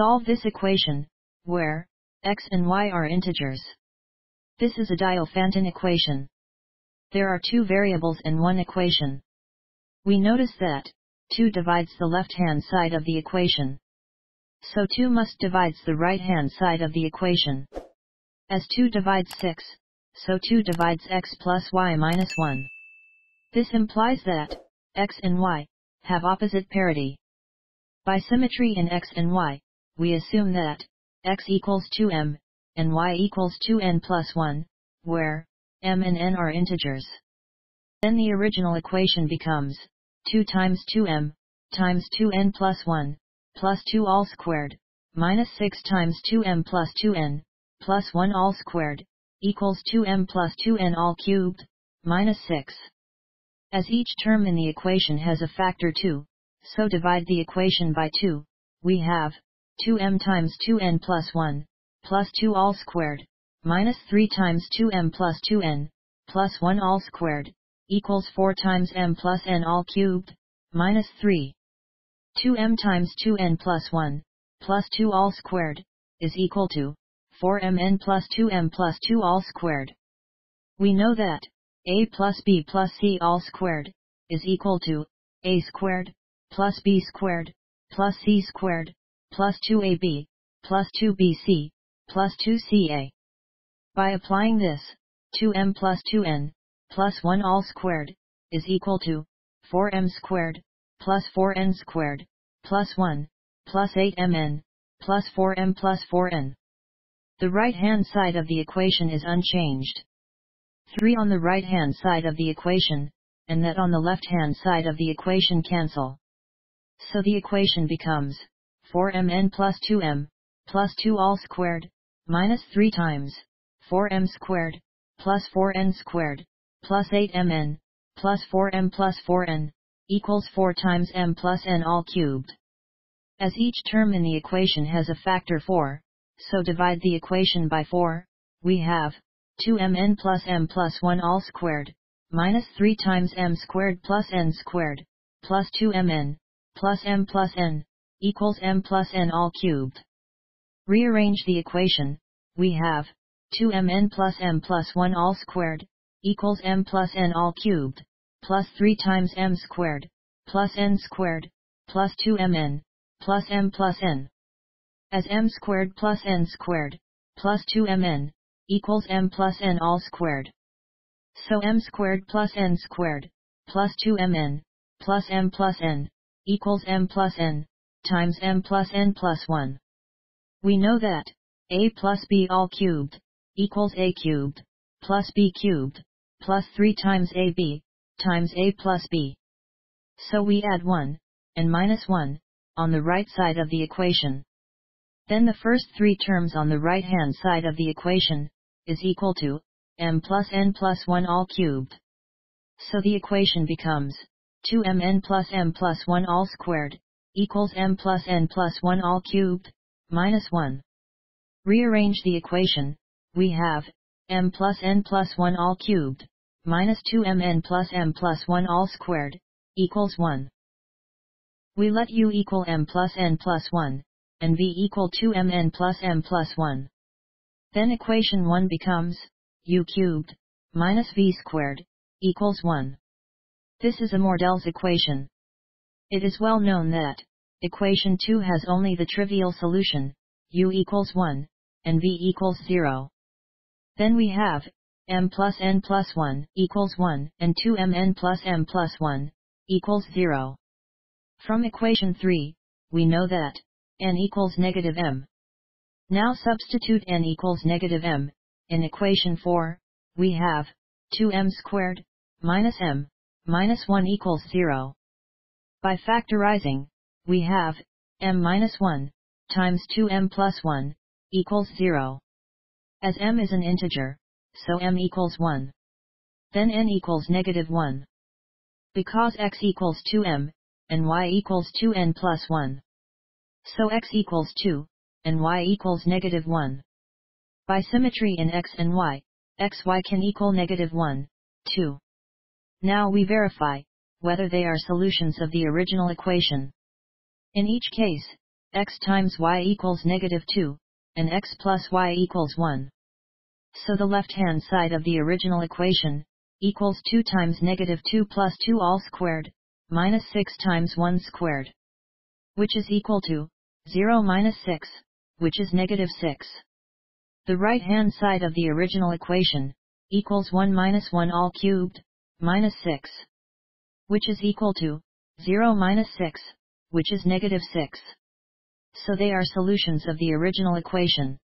Solve this equation, where x and y are integers. This is a Diophantine equation. There are two variables in one equation. We notice that 2 divides the left-hand side of the equation. So 2 must divides the right-hand side of the equation. As 2 divides 6, so 2 divides x plus y minus 1. This implies that x and y have opposite parity. By symmetry in x and y, we assume that x equals 2m, and y equals 2n plus 1, where m and n are integers. Then the original equation becomes 2 times 2m, times 2n plus 1, plus 2 all squared, minus 6 times 2m plus 2n, plus 1 all squared, equals 2m plus 2n all cubed, minus 6. As each term in the equation has a factor 2, so divide the equation by 2, we have 2m times 2n plus 1, plus 2 all squared, minus 3 times 2m plus 2n, plus 1 all squared, equals 4 times m plus n all cubed, minus 3. 2m times 2n plus 1, plus 2 all squared, is equal to 4mn plus 2m plus 2 all squared. We know that a plus b plus c all squared is equal to a squared plus b squared plus c squared plus 2ab plus 2bc plus 2ca. By applying this, 2m plus 2n plus 1 all squared is equal to 4m squared plus 4n squared plus 1 plus 8mn plus 4m plus 4n. The right-hand side of the equation is unchanged. 3 on the right-hand side of the equation, and that on the left-hand side of the equation cancel. So the equation becomes 4mn plus 2m, plus 2 all squared, minus 3 times 4m squared, plus 4n squared, plus 8mn, plus 4m plus 4n, equals 4 times m plus n all cubed. As each term in the equation has a factor 4, so divide the equation by 4, we have 2mn plus m plus 1 all squared, minus 3 times m squared plus n squared, plus 2mn, plus m plus n, equals m plus n all cubed. Rearrange the equation, we have 2mn plus m plus 1 all squared, equals m plus n all cubed, plus 3 times m squared, plus n squared, plus 2mn, plus m plus n as m squared plus n squared, plus 2mn, equals m plus n all squared. So m squared plus n squared, plus 2mn, plus m plus n, equals m plus n, times m plus n plus 1. We know that, a plus b all cubed, equals a cubed, plus b cubed, plus 3 times ab, times a plus b. So we add 1, and minus 1, on the right side of the equation. Then the first three terms on the right-hand side of the equation, is equal to, m plus n plus 1 all cubed. So the equation becomes, 2mn plus m plus 1 all squared, equals m plus n plus 1 all cubed, minus 1. Rearrange the equation, we have, m plus n plus 1 all cubed, minus 2mn plus m plus 1 all squared, equals 1. We let u equal m plus n plus 1, and v equal 2mn plus m plus 1. Then equation 1 becomes, u cubed, minus v squared, equals 1. This is a Mordell's equation. It is well known that, equation 2 has only the trivial solution, u equals 1, and v equals 0. Then we have, m plus n plus 1 equals 1 and 2mn plus m plus 1 equals 0. From equation 3, we know that, n equals negative m. Now substitute n equals negative m, in equation 4, we have, 2m squared, minus m, minus 1 equals 0. By factorizing, we have, m minus 1, times 2m plus 1, equals 0. As m is an integer, so m equals 1. Then n equals negative 1. Because x equals 2m, and y equals 2n plus 1. So x equals 2, and y equals negative 1. By symmetry in x and y, xy can equal negative 1, 2. Now we verify, whether they are solutions of the original equation. In each case, x times y equals negative 2, and x plus y equals 1. So the left-hand side of the original equation, equals 2 times negative 2 plus 2 all squared, minus 6 times 1 squared. Which is equal to, 0 minus 6, which is negative 6. The right-hand side of the original equation, equals 1 minus 1 all cubed, minus 6. Which is equal to, 0 minus 6, which is negative 6. So they are solutions of the original equation.